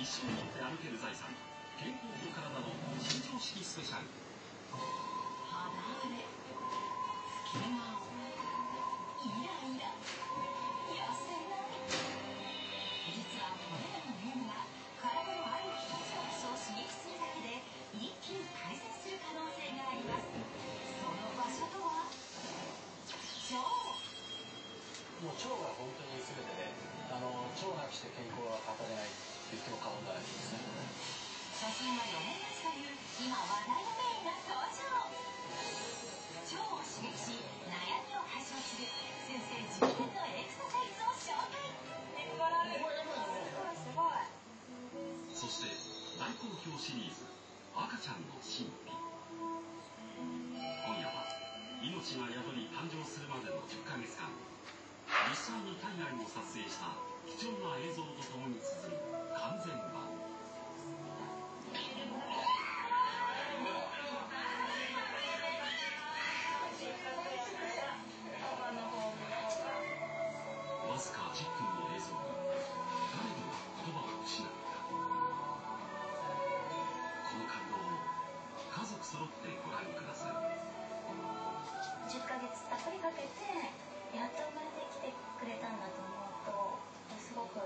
一に歩ける財産健康と体の新常識スペシャル。肌荒れ隙間イライラ痩せない。実はこれらの悩み体のある一つの場所を刺激するだけで一気に改善する可能性があります。その場所とは？腸言っても過言ではないですね。初心は4年待ちという今話題のメインが登場腸を刺激し悩みを解消する先生直伝のエクササイズを紹介すごいそして大好評シリーズ赤ちゃんの神秘今夜は命が宿り誕生するまでの10ヶ月間実際に体内を撮影した貴重な映像揃ってご覧ください10ヶ月たっぷりかけてやっと生まれてきてくれたんだと思うとすごく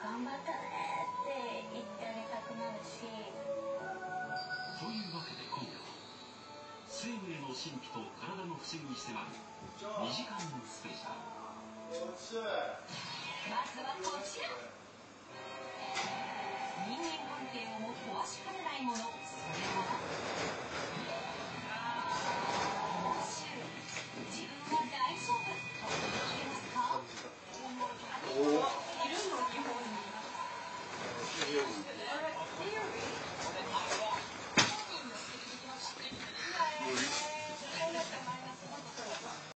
頑張ったねって言ってあげたくなるしというわけで今夜は生命の神秘と体の不思議に迫る。2時間スペシャル